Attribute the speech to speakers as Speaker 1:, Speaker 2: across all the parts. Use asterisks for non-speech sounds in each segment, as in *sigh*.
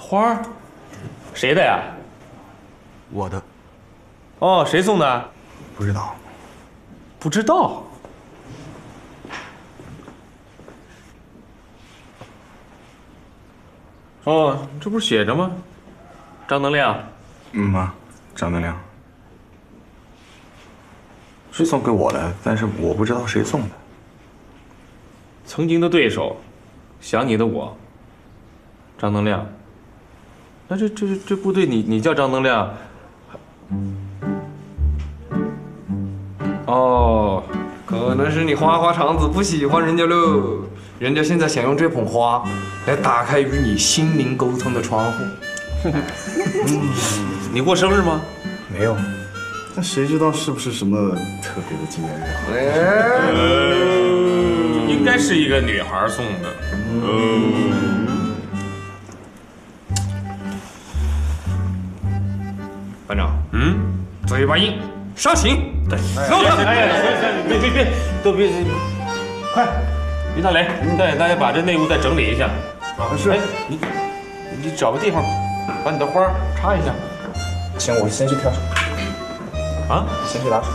Speaker 1: 花儿，谁的呀？
Speaker 2: 我的。
Speaker 1: 哦，谁送的？
Speaker 2: 不知道。
Speaker 1: 不知道。哦，这不是写着吗？张能亮。
Speaker 2: 嗯吗？张能亮。是送给我的，但是我不知道谁送的。
Speaker 1: 曾经的对手，想你的我。张能亮。那这这这部队，你你叫张能量？
Speaker 3: 哦，可能是你花花肠子不喜欢人家喽。人家现在想用这捧花来打开与你心灵沟通的窗户。*laughs*
Speaker 1: 你过生日吗？
Speaker 2: 没有。
Speaker 4: 那谁知道是不是什么特别的纪念日？
Speaker 1: 应该是一个女孩送的。
Speaker 3: 班长，
Speaker 1: 嗯，
Speaker 3: 嘴巴硬，杀刑。对，
Speaker 1: 弄他！哎呀，行行，别别别，都别，快，于大雷，带大家把这内务再整理一下。
Speaker 4: 啊，是。
Speaker 1: 哎，你你找个地方，把你的花插一下。
Speaker 2: 行，我先去挑水。
Speaker 1: 啊，
Speaker 2: 先去打水。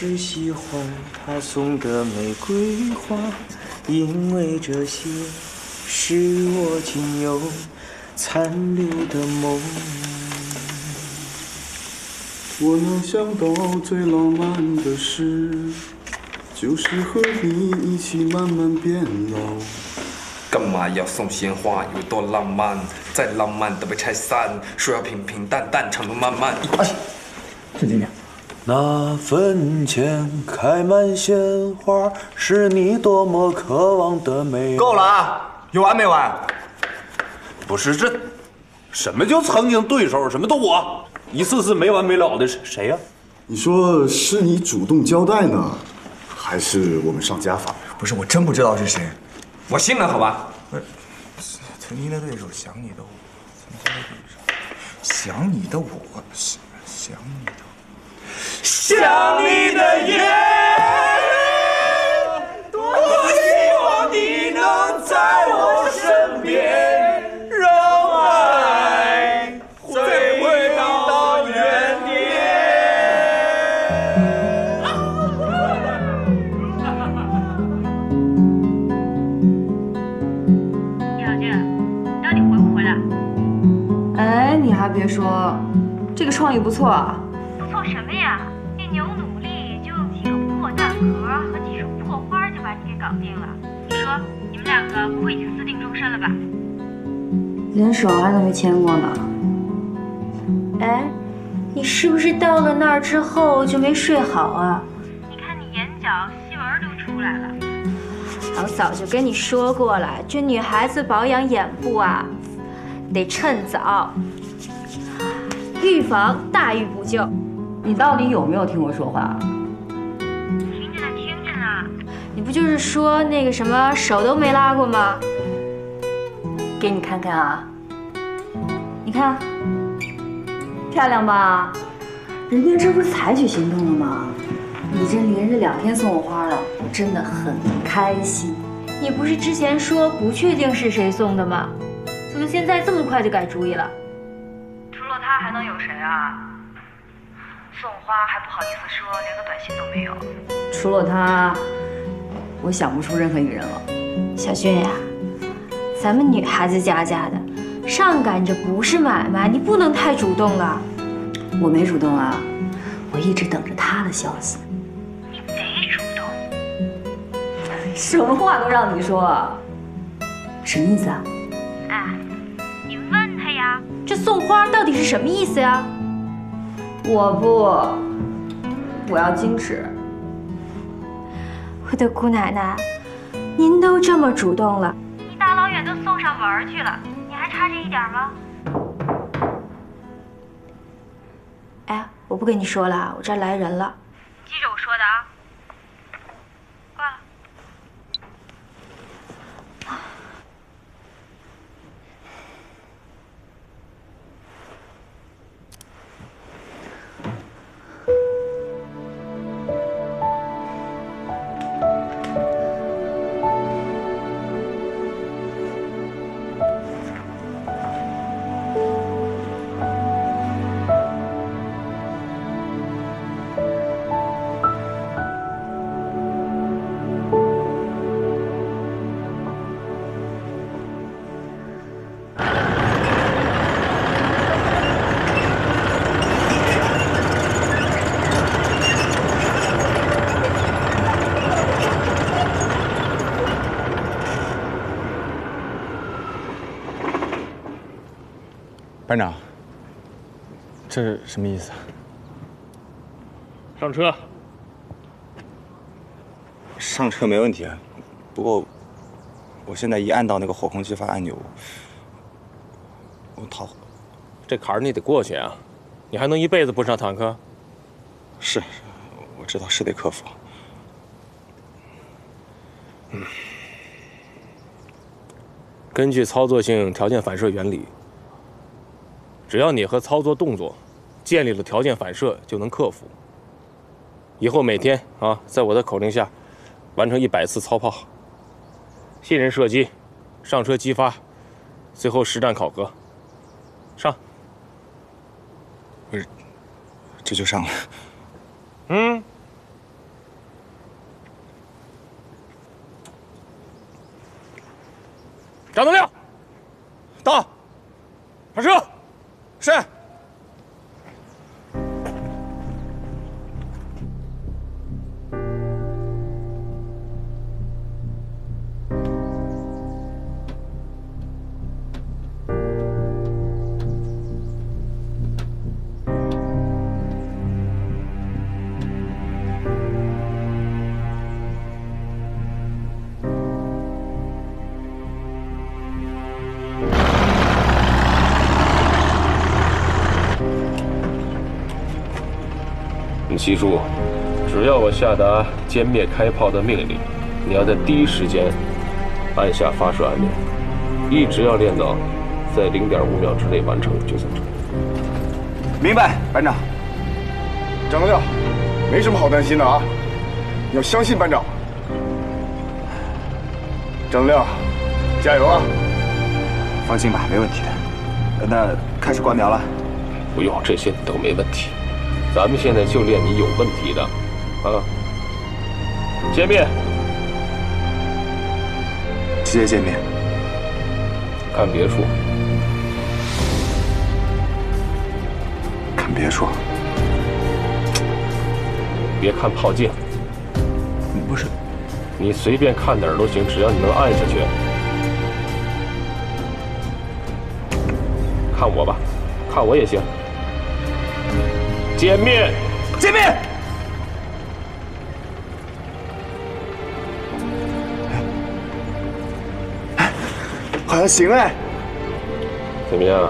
Speaker 5: 只喜欢他送的玫瑰花，因为这些是我仅有残留的梦。
Speaker 4: 我能想到最浪漫的事，就是和你一起慢慢变老。
Speaker 3: 干嘛要送鲜花？有多浪漫？再浪漫都被拆散。说要平平淡淡，长路漫漫。
Speaker 2: 哎，正经点。
Speaker 5: 那坟前开满鲜花，是你多么渴望的美。
Speaker 2: 够了啊！有完没完？
Speaker 6: 不是这，什么叫曾经对手？什么都我，一次次没完没了的，谁呀？
Speaker 4: 你说是你主动交代呢，还是我们上家访？
Speaker 2: 不是，我真不知道是谁。
Speaker 3: 我信了，好吧？
Speaker 2: 曾经的对手，想你的我，曾经的对手，想你的我，想想你的，
Speaker 5: 想你的夜，多希望你能在我身边，让爱回回到原点
Speaker 7: 叶小俊，到底回不回来？
Speaker 8: 哎，你还别说，这个创意不错啊。连手还都没牵过呢。
Speaker 7: 哎，你是不是到了那儿之后就没睡好啊？你看你眼角细纹都出来了。
Speaker 9: 我早就跟你说过了，这女孩子保养眼部啊，得趁早，预防大于不救。
Speaker 8: 你到底有没有听我说话？
Speaker 7: 听着呢，听着呢。
Speaker 9: 你不就是说那个什么手都没拉过吗？
Speaker 8: 给你看看啊，你看，漂亮吧？人家这不是采取行动了吗？你这连着两天送我花了，我真的很开心。
Speaker 9: 你不是之前说不确定是谁送的吗？怎么现在这么快就改主意了？
Speaker 7: 除了他还能有谁啊？送花还不好意思说，连个短信都没有。
Speaker 8: 除了他，我想不出任何一个人了。
Speaker 9: 小俊呀，咱们女孩子家家的，上赶着不是买卖，你不能太主动了。
Speaker 8: 我没主动啊，我一直等着他的消息。
Speaker 7: 你得主动。
Speaker 8: 什么话都让你说，什么意思啊？
Speaker 7: 哎，你问他呀。
Speaker 9: 这送花到底是什么意思呀？
Speaker 8: 我不，我要矜持。
Speaker 9: 我的姑奶奶，您都这么主动了，
Speaker 7: 老远都送上门去了，你还差这一点吗？
Speaker 9: 哎，我不跟你说了，我这儿来人了。
Speaker 7: 你记着我说的啊。
Speaker 10: 这是什么意思啊？
Speaker 1: 上车。
Speaker 10: 上车没问题，不过我现在一按到那个火控激发按钮，我逃。
Speaker 1: 这坎儿你得过去啊！你还能一辈子不上坦克？
Speaker 10: 是，我知道是得克服。
Speaker 1: 嗯根据操作性条件反射原理，只要你和操作动作建立了条件反射，就能克服。以后每天啊，在我的口令下，完成一百次操炮，信任射击，上车激发，最后实战考核。上。
Speaker 10: 不是这就上了。
Speaker 1: 嗯。张德亮，到，发射。
Speaker 10: 是。
Speaker 1: 记住，只要我下达歼灭开炮的命令，你要在第一时间按下发射按钮，一直要练到在零点五秒之内完成就算成功。
Speaker 10: 明白，班长。
Speaker 4: 张德亮，没什么好担心的啊，你要相信班长。张德亮，加油啊！
Speaker 10: 放心吧，没问题的。那开始关瞄了。
Speaker 1: 不用，这些都没问题。咱们现在就练你有问题的，啊！见面，
Speaker 10: 直接见面。
Speaker 1: 看别墅，
Speaker 10: 看别墅。
Speaker 1: 别看炮舰。
Speaker 10: 不是，
Speaker 1: 你随便看哪儿都行，只要你能按下去。看我吧，看我也行。歼灭！
Speaker 10: 歼灭！
Speaker 4: 好像行哎。
Speaker 1: 怎么样？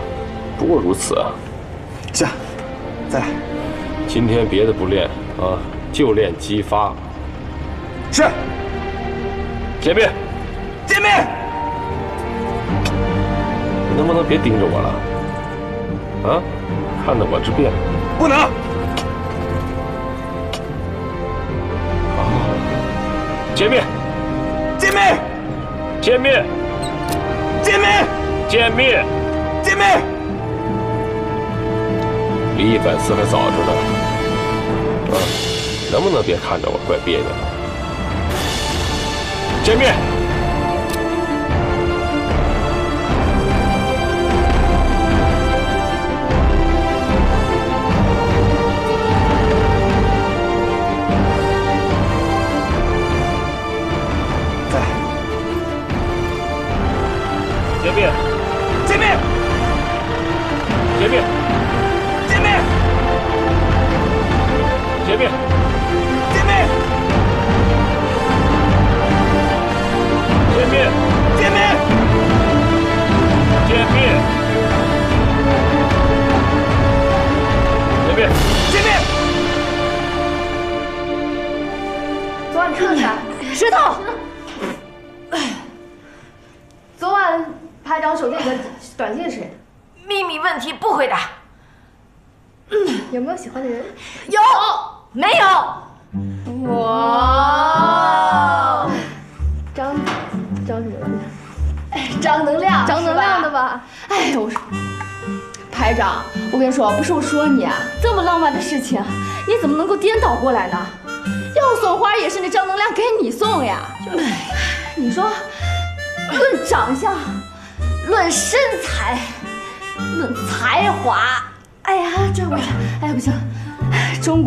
Speaker 1: 不过如此啊。
Speaker 10: 行，再来。
Speaker 1: 今天别的不练啊，就练激发。
Speaker 10: 是。
Speaker 1: 歼灭！
Speaker 10: 歼灭！
Speaker 1: 你能不能别盯着我了？啊？看得我直变。
Speaker 10: 不能！
Speaker 1: 好，歼灭！
Speaker 10: 歼灭！
Speaker 1: 歼灭！
Speaker 10: 歼灭！
Speaker 1: 歼灭！
Speaker 10: 歼灭！
Speaker 1: 离一百次还早着呢，啊，能不能别看着我怪别扭的？歼灭！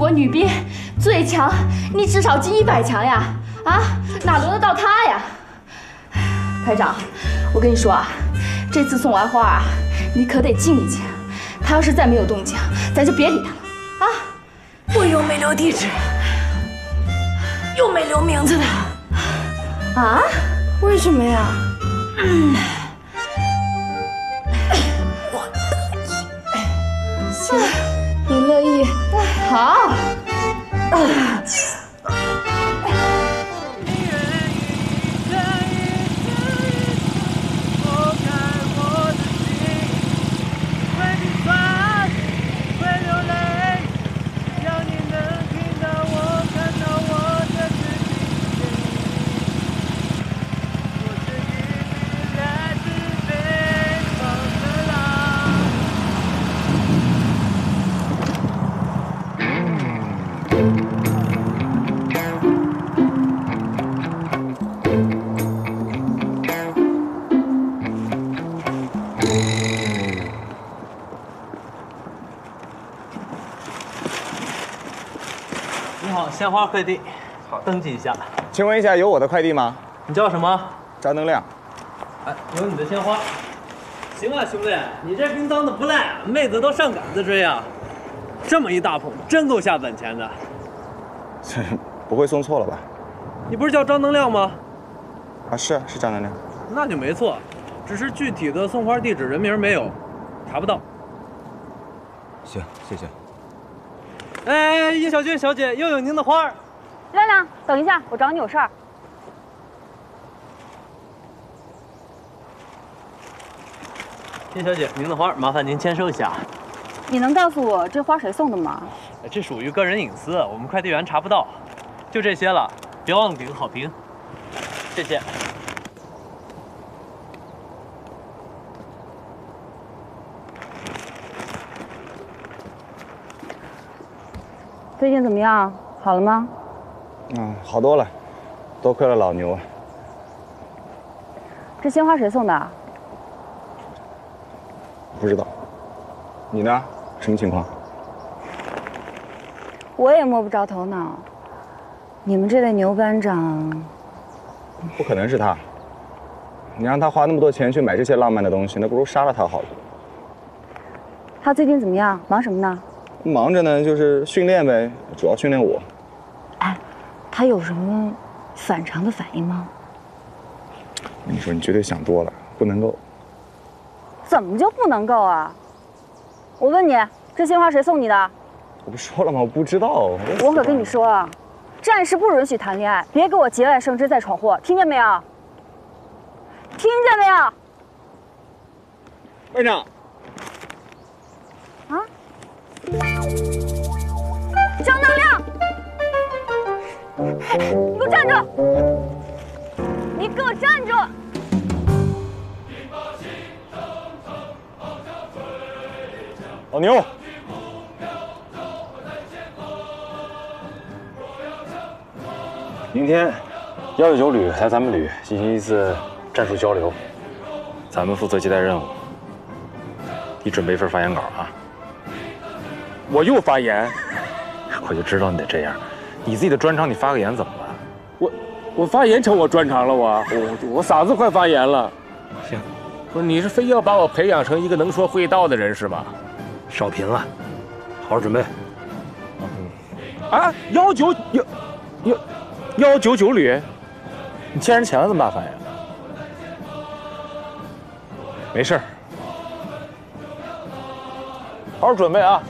Speaker 8: 国女兵最强，你至少进一百强呀！啊，哪轮得到她呀？排长，我跟你说啊，这次送完花啊，你可得静一静。她要是再没有动静，咱就别理她了啊！
Speaker 9: 我又没留地址，又没留名字的
Speaker 8: 啊？
Speaker 11: 为什么呀？
Speaker 9: 嗯，
Speaker 11: 我乐意。行，你乐意。
Speaker 8: 好。
Speaker 2: 啊鲜花快递，好，登记一下。
Speaker 10: 请问一下，有我的快递吗？
Speaker 2: 你叫什么？
Speaker 10: 张能量。
Speaker 2: 哎，有你的鲜花。行啊，兄弟，你这兵当的不赖，妹子都上杆子追啊。这么一大捧，真够下本钱的。
Speaker 10: 这 *laughs* 不会送错了吧？
Speaker 2: 你不是叫张能量吗？
Speaker 10: 啊，是是张能量。
Speaker 2: 那就没错，只是具体的送花地址、人名没有，查不到。
Speaker 10: 行，谢谢。
Speaker 2: 哎，叶小军小姐，又有您的花儿。
Speaker 8: 亮亮，等一下，我找你有事儿。
Speaker 2: 叶小姐，您的花，麻烦您签收一下。
Speaker 8: 你能告诉我这花谁送的吗？
Speaker 2: 这属于个人隐私，我们快递员查不到。就这些了，别忘了给个好评。谢谢。
Speaker 8: 最近怎么样？好了吗？
Speaker 10: 嗯，好多了，多亏了老牛。
Speaker 8: 这鲜花谁送的？
Speaker 10: 不知道。你呢？什么情况？
Speaker 8: 我也摸不着头脑。你们这位牛班长，
Speaker 10: 不可能是他。你让他花那么多钱去买这些浪漫的东西，那不如杀了他好了。
Speaker 8: 他最近怎么样？忙什么呢？
Speaker 10: 忙着呢，就是训练呗，主要训练我。
Speaker 8: 哎，他有什么反常的反应吗？
Speaker 10: 我跟你说，你绝对想多了，不能够。
Speaker 8: 怎么就不能够啊？我问你，这鲜花谁送你的？
Speaker 10: 我不说了吗？我不知道。
Speaker 8: 我可跟你说啊，战士不允许谈恋爱，别给我节外生枝再闯祸，听见没有？听见没有？
Speaker 10: 班长。
Speaker 8: 啊？张能量，你给我站住！你给我站住！
Speaker 10: 老牛，
Speaker 5: 明天幺九九旅来咱们旅进行一次战术交流，咱们负责接待任务。你准备一份发言稿啊！
Speaker 1: 我又发言，*laughs*
Speaker 5: 我就知道你得这样。你自己的专长你发个言怎么了？
Speaker 1: 我我发言成我专长了，我我我嗓子快发炎了。
Speaker 5: 行，
Speaker 1: 不是，你是非要把我培养成一个能说会道的人是吧？
Speaker 5: 少贫了，好好准备。
Speaker 1: 啊，幺九幺幺幺九九旅，
Speaker 5: 你欠人钱了怎么大反应？
Speaker 1: 没事儿，好好准备啊。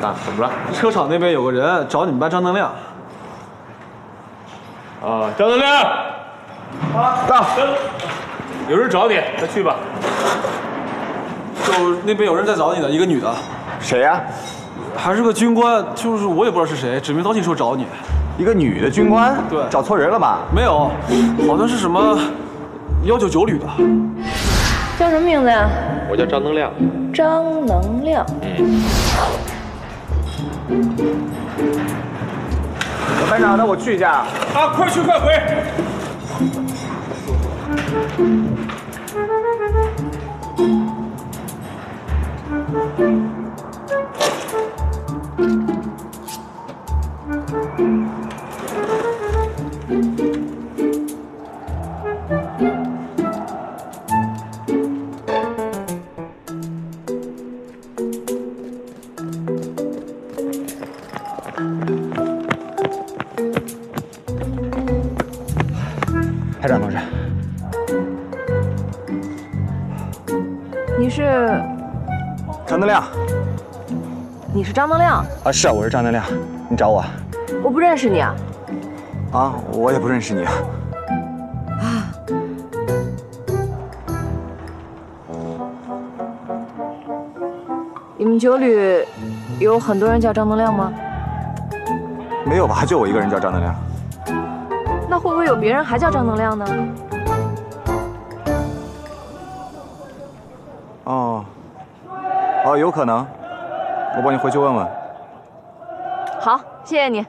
Speaker 12: 怎么了？
Speaker 13: 车厂那边有个人找你们班张能亮。
Speaker 1: 啊，张能亮，
Speaker 13: 到，
Speaker 1: 有人找你，快去吧。
Speaker 13: 就那边有人在找你呢，一个女的。
Speaker 10: 谁呀、
Speaker 13: 还是个军官，就是我也不知道是谁，指名道姓说找你。
Speaker 10: 一个女的军官？
Speaker 13: 对，
Speaker 10: 找错人了吧？
Speaker 13: 没有，好像是什么幺九九旅的。
Speaker 14: 叫什么名字呀？
Speaker 12: 我叫张能亮。
Speaker 14: 张能量。
Speaker 12: 嗯。
Speaker 10: 班长，那我去一下。
Speaker 1: 啊，快去快回。
Speaker 14: 是
Speaker 10: 张能亮？啊，是啊，我是张能亮，你找我
Speaker 14: 我不认识你啊。
Speaker 10: 啊？我也不认识你啊。
Speaker 14: 你们九旅有很多人叫张能亮吗？
Speaker 10: 没有吧？就我一个人叫张能亮。
Speaker 14: 那会不会有别人还叫张能亮呢？
Speaker 10: 哦，哦，有可能，我帮你回去问问。
Speaker 14: 好，谢谢你。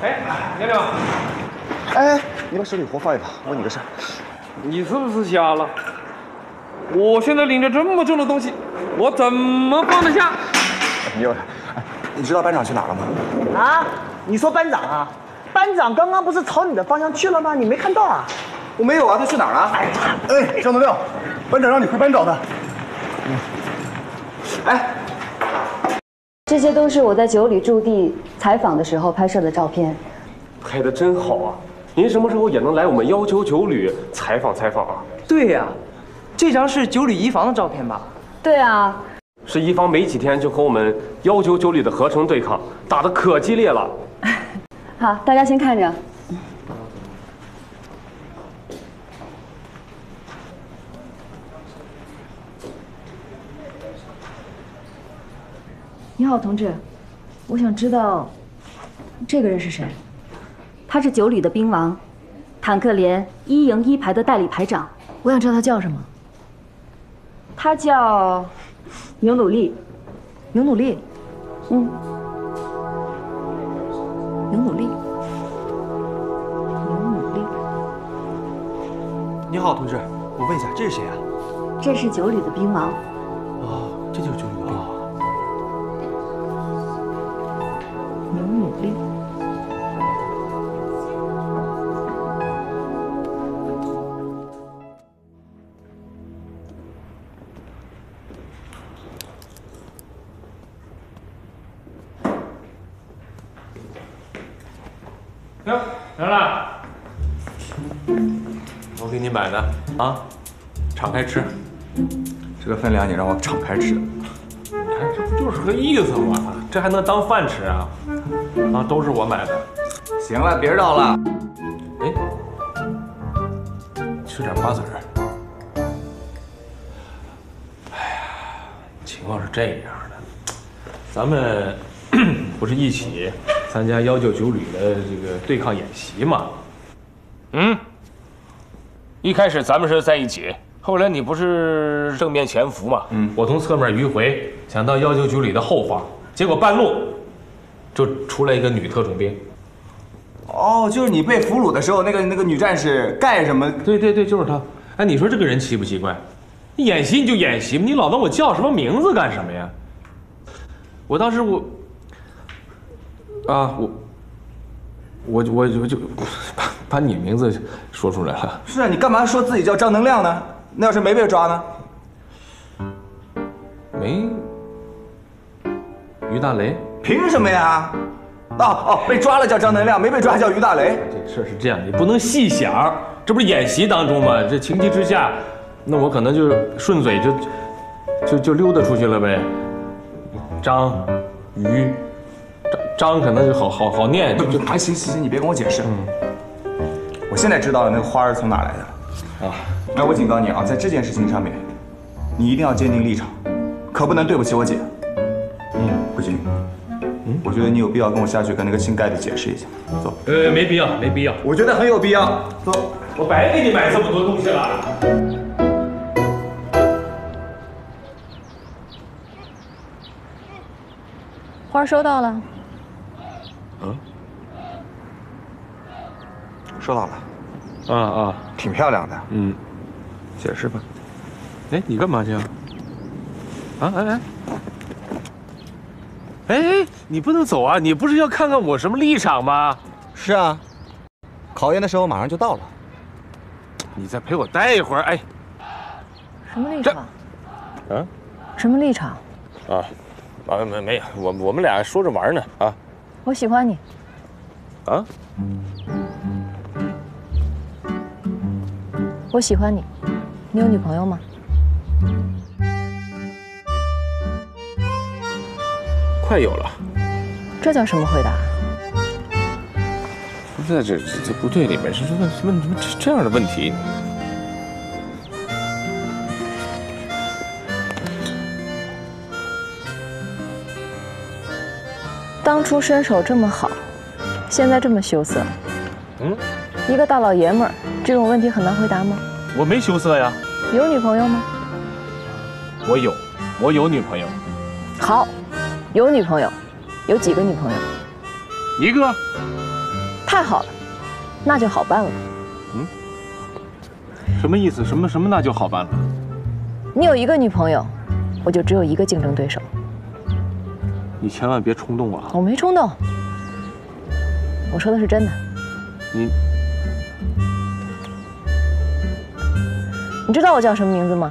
Speaker 3: 哎，亮亮，
Speaker 10: 哎，你把手里活放一放，问你个事儿。
Speaker 3: 你是不是瞎了？我现在拎着这么重的东西，我怎么放得下？
Speaker 10: 你有，哎，你知道班长去哪儿了吗？
Speaker 5: 啊，你说班长啊？班长刚刚不是朝你的方向去了吗？你没看到啊？
Speaker 10: 我没有啊，他去哪儿了？
Speaker 5: 哎
Speaker 10: 哎，张能亮，班长让你回班找他。
Speaker 8: 哎，这些都是我在九里驻地采访的时候拍摄的照片。
Speaker 12: 拍的真好啊！您什么时候也能来我们幺九九旅采访采访啊？
Speaker 15: 对呀、这张是九旅一房的照片吧？
Speaker 8: 对啊，
Speaker 12: 是一方没几天就和我们幺九九旅的合成对抗，打得可激烈了。*laughs*
Speaker 8: 好，大家先看着。你好，同志，我想知道这个人是谁？他是九旅的兵王，坦克连一营一排的代理排长。
Speaker 14: 我想知道他叫什么。
Speaker 8: 他叫牛努力。
Speaker 14: 牛努力。
Speaker 8: 嗯。
Speaker 14: 牛努力。
Speaker 8: 牛努力。
Speaker 16: 你好，同志，我问一下，这是谁啊？
Speaker 8: 这是九旅的兵王。
Speaker 16: 哦，这就是九旅
Speaker 1: 啊，敞开吃。
Speaker 10: 这个分量你让我敞开吃。
Speaker 1: 哎，这不就是个意思吗？这还能当饭吃啊？啊，都是我买的。
Speaker 10: 行了，别绕了。
Speaker 1: 哎，吃点瓜子儿。哎呀，情况是这样的，咱们 *clears throat* 不是一起参加幺九九旅的这个对抗演习吗？嗯，一开始咱们是在一起，后来你不是正面潜伏吗？嗯，我从侧面迂回想到幺九局里的后方，结果半路就出来一个女特种兵。
Speaker 10: 哦，就是你被俘虏的时候，那个那个女战士盖什么？
Speaker 1: 对对对，就是她。哎，你说这个人奇不奇怪？你演习你就演习，你老问我叫什么名字干什么呀？我当时我啊，我我我我就 *laughs* 把把你名字说出来了。
Speaker 10: 是啊，你干嘛说自己叫张能量呢？那要是没被抓呢？
Speaker 7: 没于大雷。
Speaker 10: 凭什么呀？哦哦，被抓了叫张能量，没被抓叫于大雷。
Speaker 7: 这事儿是这样，你不能细想，这不是演习当中吗？这情急之下，那我可能就顺嘴就就就溜达出去了呗。张于张张可能就好好好念，就就 *laughs*
Speaker 10: 还行行行，你别跟我解释。我现在知道了那个花是从哪来的。啊，那我警告你啊，在这件事情上面，你一定要坚定立场，可不能对不起我姐。嗯，不行。嗯，我觉得你有必要跟我下去跟那个姓盖的解释一下。走。
Speaker 7: 呃，没必要，没必要。
Speaker 10: 我觉得很有必要。走，
Speaker 7: 我白给你买这么多东西了。
Speaker 14: 花收到了。
Speaker 10: 收到了。
Speaker 7: 啊啊，
Speaker 10: 挺漂亮的。
Speaker 7: 嗯，
Speaker 10: 解释吧。
Speaker 7: 哎，你干嘛去啊？啊哎哎。哎，你不能走啊！你不是要看看我什么立场吗？
Speaker 10: 是啊，考验的时候马上就到了。
Speaker 7: 你再陪我待一会儿。哎，
Speaker 14: 什么立场？
Speaker 1: 嗯，
Speaker 14: 什么立场？
Speaker 1: 啊，啊没没有，我我们俩说着玩呢啊。
Speaker 14: 我喜欢你。
Speaker 1: 啊？
Speaker 14: 我喜欢你。你有女朋友吗？
Speaker 1: 快有了。
Speaker 14: 这叫什么回答？
Speaker 1: 不在这这这部队里面是问问什么这这样的问题？
Speaker 14: 当初身手这么好，现在这么羞涩。
Speaker 1: 嗯，
Speaker 14: 一个大老爷们儿，这种问题很难回答吗？
Speaker 1: 我没羞涩呀。
Speaker 14: 有女朋友吗？
Speaker 1: 我有，我有女朋友。
Speaker 14: 好，有女朋友，有几个女朋友？
Speaker 1: 一个。
Speaker 14: 太好了，那就好办了。
Speaker 1: 嗯，什么意思？什么什么那就好办了？
Speaker 14: 你有一个女朋友，我就只有一个竞争对手。
Speaker 1: 你千万别冲动啊！
Speaker 14: 我没冲动，我说的是真的。
Speaker 1: 你，
Speaker 14: 你知道我叫什么名字吗？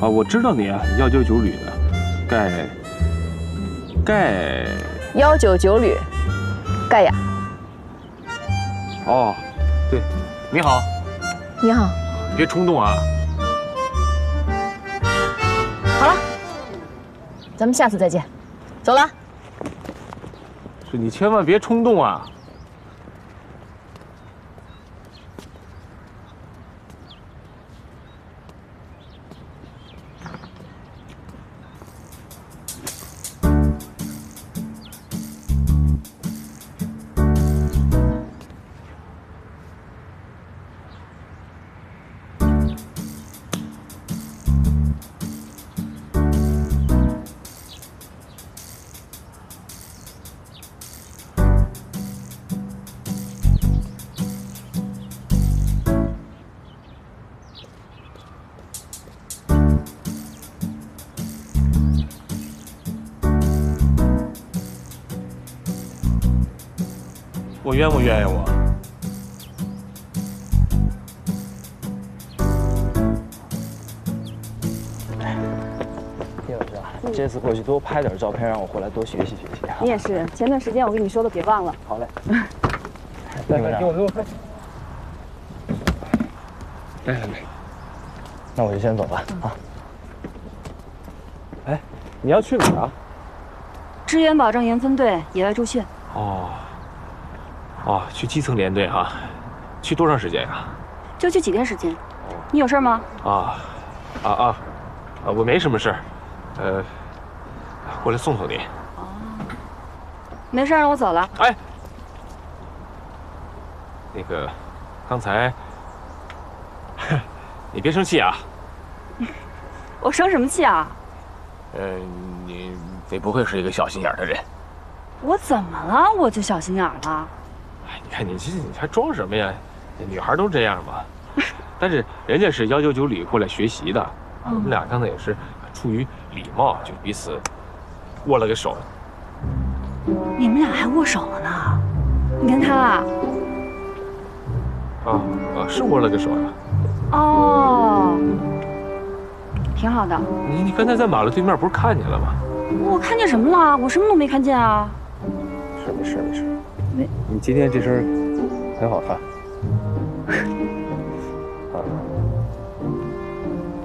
Speaker 1: 啊，我知道你啊，幺九九旅的，盖，盖。
Speaker 14: 幺九九旅，盖亚。
Speaker 1: 哦，对，你好。
Speaker 14: 你好。
Speaker 1: 别冲动啊！
Speaker 14: 好了，咱们下次再见。走了。
Speaker 1: 是你千万别冲动啊！冤不冤呀？我
Speaker 5: 叶老师啊，这次过去多拍点照片，让我回来多学习学习。
Speaker 8: 你也是，前段时间我跟你说的，别忘了。
Speaker 5: 好嘞。*laughs*
Speaker 7: 来来，给我给我快。来来来，
Speaker 5: 那我就先走了啊。
Speaker 7: 哎，你要去哪儿啊？
Speaker 8: 支援保障营分队野外驻训。
Speaker 1: 哦。哦，去基层连队哈，去多长时间呀？
Speaker 8: 就去几天时间。你有事吗？
Speaker 1: 啊，啊啊，啊，我没什么事呃，过来送送你。
Speaker 8: 哦，没事，我走了。
Speaker 1: 哎，那个，刚才，你别生气啊。
Speaker 8: 我生什么气啊？
Speaker 1: 呃，你你不会是一个小心眼的人？
Speaker 8: 我怎么了？我就小心眼了？
Speaker 1: 你看你这你还装什么呀？女孩都这样嘛。但是人家是幺九九旅过来学习的，我们俩刚才也是出于礼貌，就彼此握了个手。
Speaker 8: 你们俩还握手了呢？你跟他。
Speaker 1: 啊啊，是握了个手呀。
Speaker 8: 哦。挺好的。
Speaker 1: 你你刚才在马路对面不是看见了吗？
Speaker 8: 我看见什么了？我什么都没看见啊。
Speaker 1: 是没事没事。
Speaker 8: 没，
Speaker 1: 你今天这身很好看。*laughs* 啊，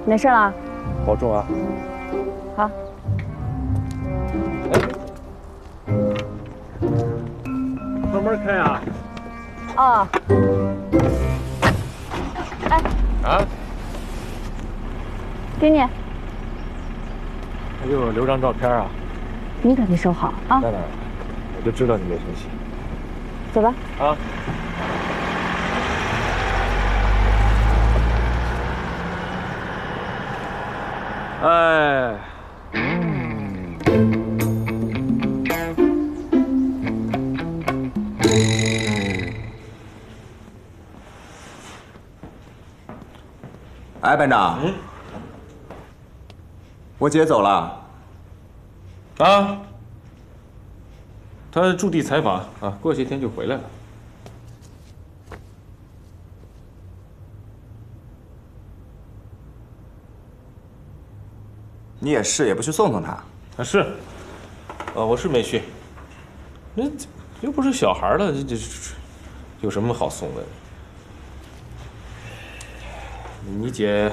Speaker 8: 没事了。
Speaker 1: 保重啊。
Speaker 8: 好。
Speaker 1: 慢慢开啊。
Speaker 8: 哦。哎。
Speaker 1: 啊。
Speaker 8: 给你，
Speaker 1: 给我留张照片啊！
Speaker 8: 你可得收好啊！
Speaker 1: 当然，我就知道你没生气。
Speaker 8: 走吧。
Speaker 1: 啊。哎。
Speaker 10: 哎，班长。嗯。我姐走了。
Speaker 1: 啊。她驻地采访啊，过些天就回来了。
Speaker 10: 你也是，也不去送送他。
Speaker 1: 啊是。啊，我是没去。那又不是小孩了，这这有什么好送的？你姐，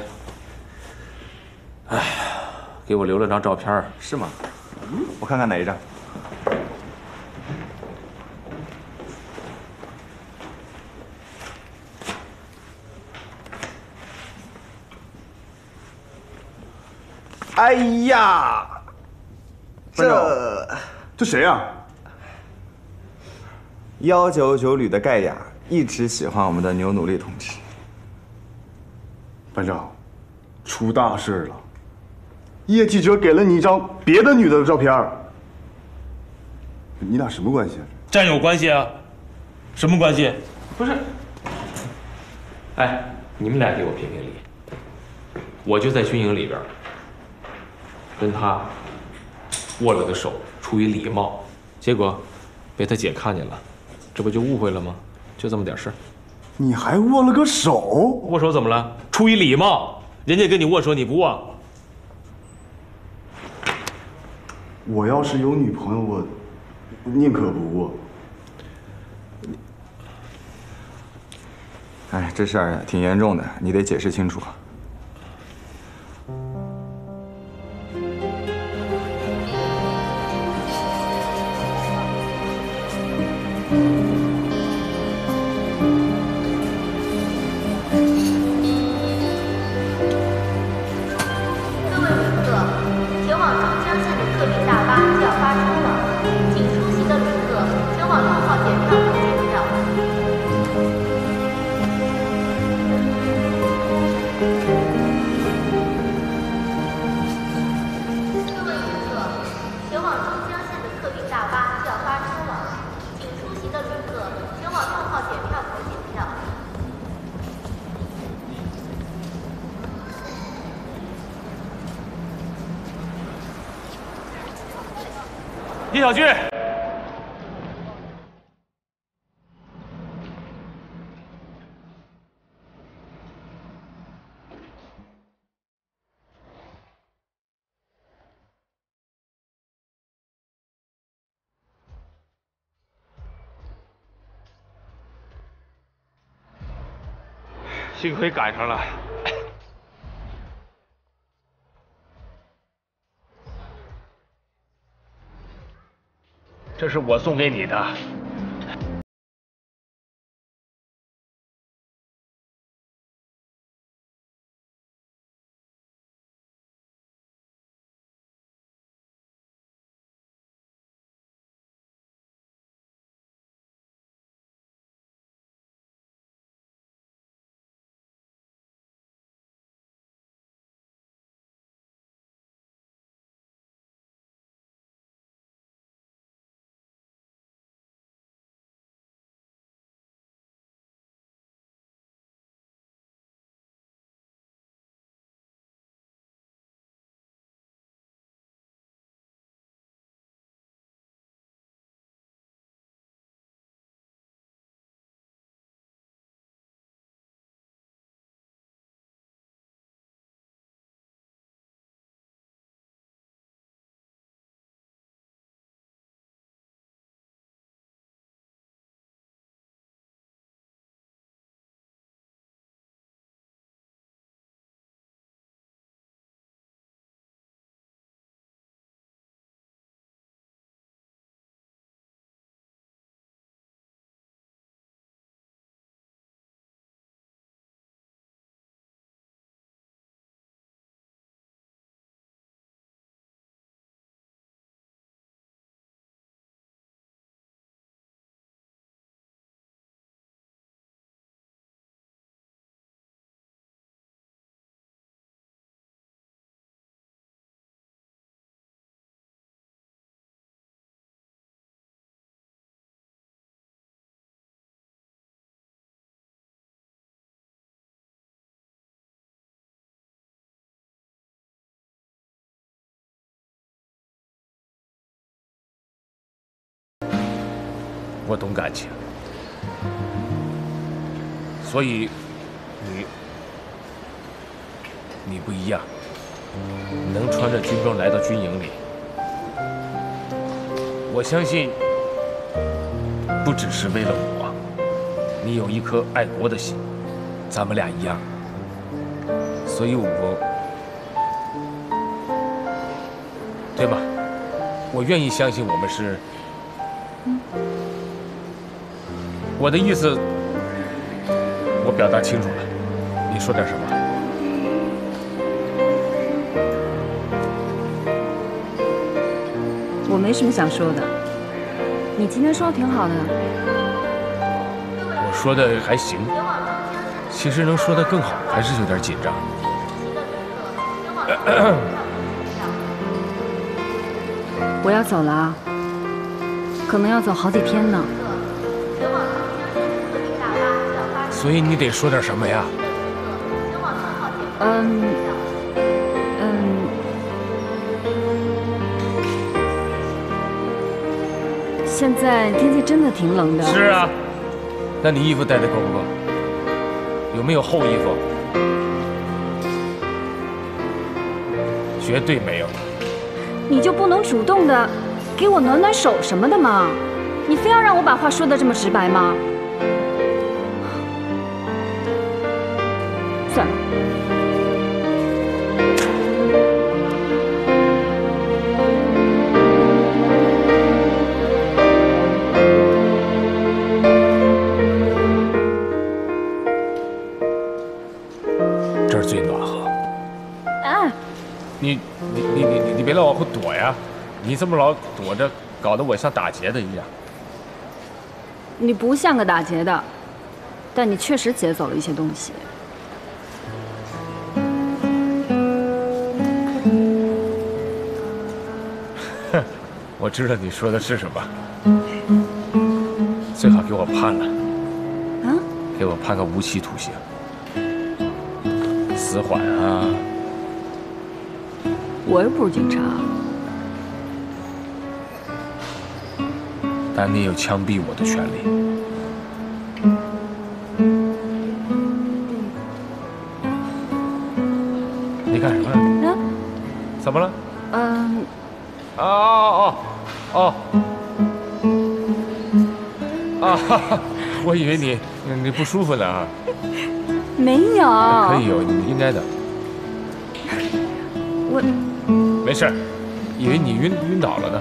Speaker 1: 哎，给我留了张照片，
Speaker 10: 是吗？我看看哪一张。哎呀，这
Speaker 4: 这谁呀？
Speaker 10: 幺九九旅的盖亚一直喜欢我们的牛努力同志。
Speaker 4: 班长，出大事了！叶记者给了你一张别的女的的照片。你俩什么关系？
Speaker 1: 战友关系啊？什么关系？不是。哎，你们俩给我评评理。我就在军营里边，跟他握了个手，出于礼貌，结果被他姐看见了，这不就误会了吗？就这么点事儿。
Speaker 4: 你还握了个手？
Speaker 1: 握手怎么了？出于礼貌，人家跟你握手你不握。
Speaker 4: 我要是有女朋友，我宁可不握。
Speaker 10: 哎，这事儿挺严重的，你得解释清楚。
Speaker 1: 叶小军，幸亏赶上了。这是我送给你的。我懂感情，所以你你不一样，你能穿着军装来到军营里，我相信不只是为了我，你有一颗爱国的心，咱们俩一样，所以我，对吧？我愿意相信我们是。我的意思，我表达清楚了，你说点什么？
Speaker 8: 我没什么想说的。你今天说的挺好的，
Speaker 1: 我说的还行，其实能说的更好，还是有点紧张。
Speaker 8: 我要走了啊，可能要走好几天呢。
Speaker 1: 所以你得说点什么呀？
Speaker 8: 嗯嗯，现在天气真的挺冷的。
Speaker 1: 是啊，那你衣服带的够不够？有没有厚衣服？绝对没有。
Speaker 8: 你就不能主动的给我暖暖手什么的吗？你非要让我把话说的这么直白吗？
Speaker 1: 你这么老躲着，搞得我像打劫的一样。
Speaker 8: 你不像个打劫的，但你确实劫走了一些东西。
Speaker 1: 哼，*laughs* 我知道你说的是什么。最好给我判了，
Speaker 8: 啊？
Speaker 1: 给我判个无期徒刑，死缓啊！
Speaker 8: 我又不是警察。
Speaker 1: 但你有枪毙我的权利。你干什么？
Speaker 8: 嗯？
Speaker 1: 怎么了？
Speaker 8: 嗯。
Speaker 1: 哦哦哦哦！啊哈哈！我以为你你不舒服呢啊。
Speaker 8: 没有。
Speaker 1: 可以有，你应该的。
Speaker 8: 我。
Speaker 1: 没事，以为你晕晕倒了呢。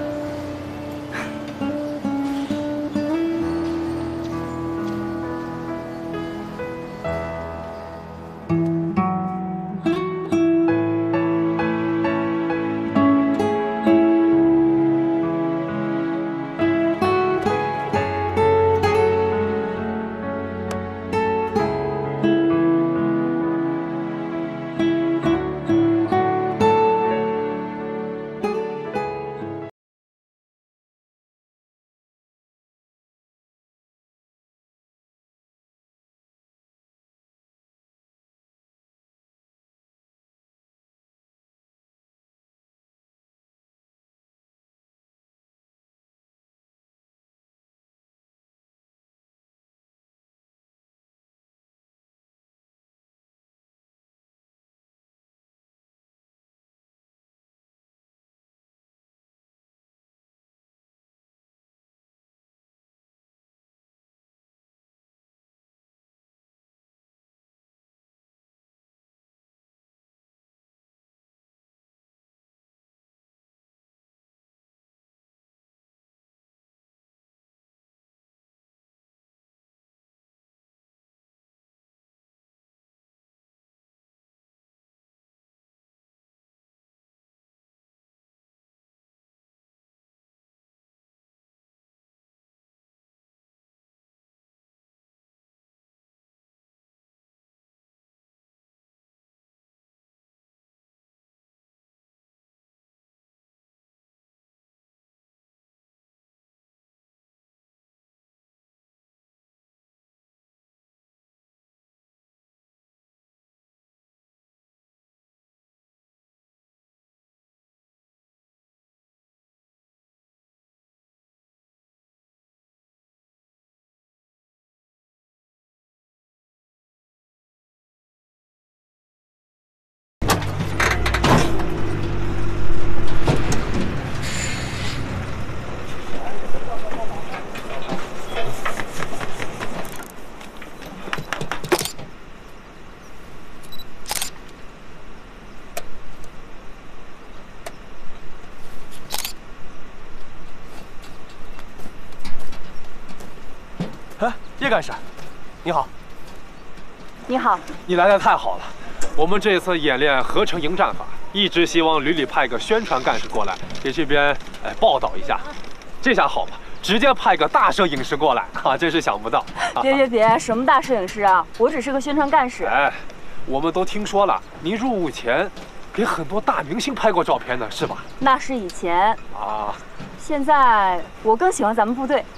Speaker 17: 叶干事，你好，
Speaker 8: 你好，
Speaker 17: 你来的太好了。我们这次演练合成营战法，一直希望旅里派个宣传干事过来给这边哎报道一下。这下好了，直接派个大摄影师过来 *laughs* 啊，真是想不到。*laughs*
Speaker 8: 别别别，什么大摄影师啊，我只是个宣传干事。
Speaker 17: 哎，我们都听说了，您入伍前给很多大明星拍过照片呢，是吧？
Speaker 8: 那是以前，
Speaker 17: 啊，
Speaker 8: 现在我更喜欢咱们部队。*laughs*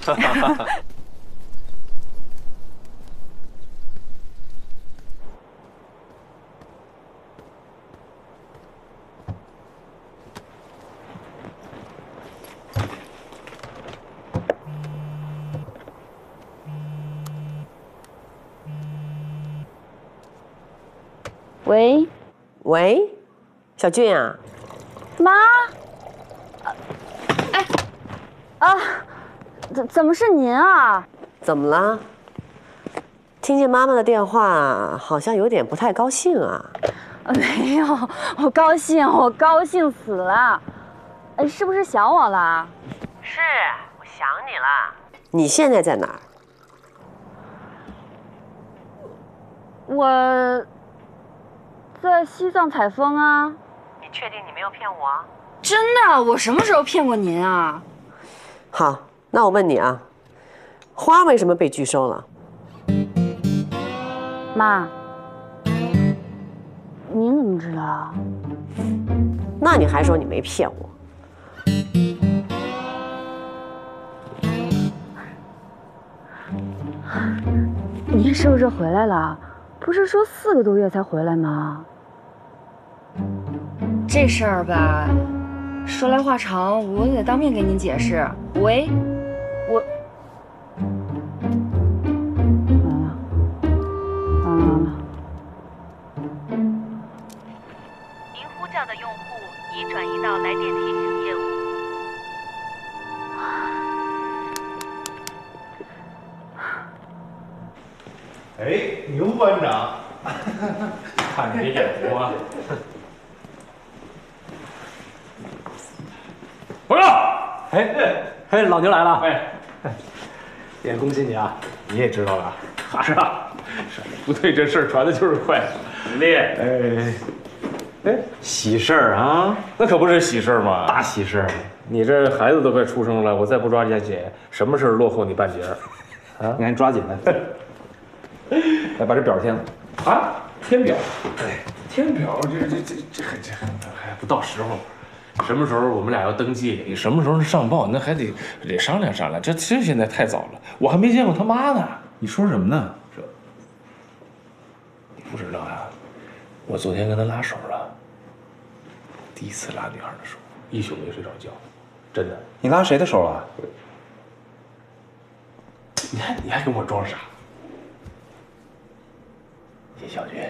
Speaker 8: 喂，
Speaker 18: 喂，小俊啊，
Speaker 8: 妈，哎，啊，怎怎么是您啊？
Speaker 18: 怎么了？听见妈妈的电话，好像有点不太高兴啊。
Speaker 8: 没有，我高兴，我高兴死了。哎，是不是想我了？
Speaker 18: 是，我想你了。你现在在哪儿？
Speaker 8: 我在西藏采风啊。
Speaker 18: 你确定你没有骗我？
Speaker 8: 真的，我什么时候骗过您啊？
Speaker 18: 好，那我问你啊，花为什么被拒收了？
Speaker 8: 妈，您怎么知道啊？
Speaker 18: 那你还说你没骗我？
Speaker 8: 您是不是回来了？不是说四个多月才回来吗？这事儿吧，说来话长，我得当面给您解释。喂，我，完了，完了完了。
Speaker 7: 您呼叫的用户已转移到来电提醒业务。
Speaker 1: 哎，牛班长，*laughs* 看你这眼福啊！报告，*laughs*
Speaker 19: 哎哎，老牛来了！
Speaker 1: 哎，*laughs*
Speaker 19: 也恭喜你啊！
Speaker 1: 你也知道了，是啊，是不对这事儿传的就是快，厉害。哎，哎，
Speaker 20: 喜事儿啊，
Speaker 1: 那可不是喜事儿嘛，
Speaker 20: 大喜事儿。
Speaker 1: 你这孩子都快出生了，我再不抓紧紧，什么事儿落后你半截儿？
Speaker 5: 啊，你赶紧抓紧了。*laughs* 来，把这表填了。
Speaker 1: 啊，填表？哎，填表，这这这这还这还还不到时候。什么时候我们俩要登记？你什么时候上报？那还得得商量商量。这其实现在太早了，我还没见过他妈呢。
Speaker 21: 你说什么呢？
Speaker 1: 这你不知道呀？我昨天跟他拉手了，第一次拉女孩的手，一宿没睡着觉，真的。
Speaker 5: 你拉谁的手了？*laughs*
Speaker 1: 你还你还跟我装傻？叶小军，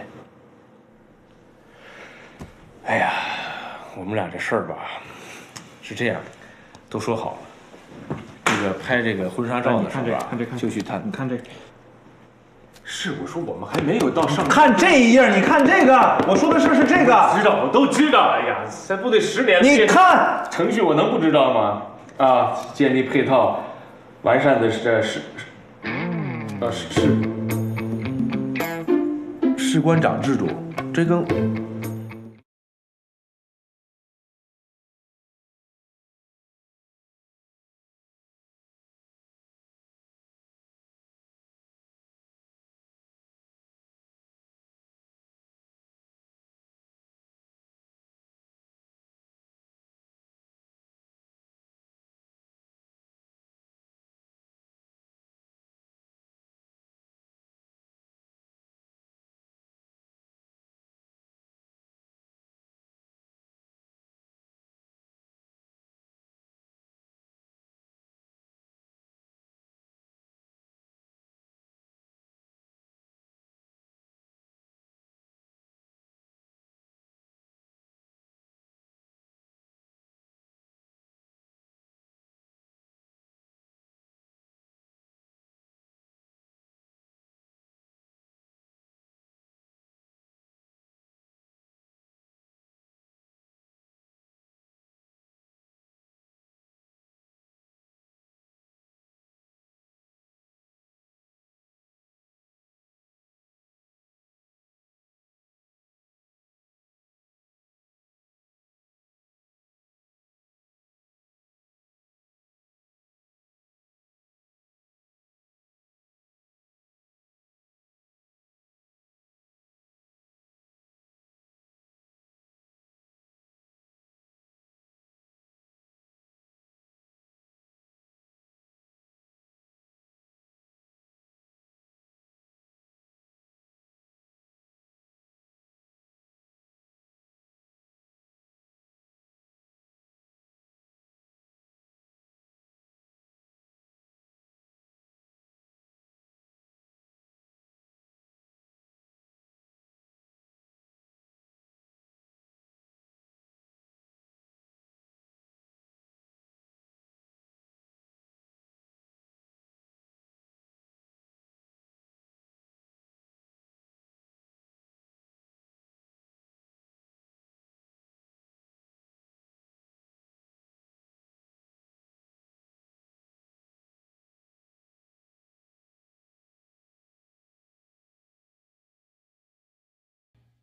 Speaker 1: 哎呀，我们俩这事儿吧，是这样，都说好了，这个拍这个婚纱照的时候啊，
Speaker 5: 看这看
Speaker 1: 就去探。
Speaker 5: 你看这个。
Speaker 1: 是，我说我们还没有到上。
Speaker 5: 看这一页，你看这个，我说的是是这个。
Speaker 1: 知道，我都知道。哎呀，在部队十年，
Speaker 5: 你看
Speaker 1: 程序，我能不知道吗？啊，建立配套，完善的这是，呃是。
Speaker 21: 士官长制度，这跟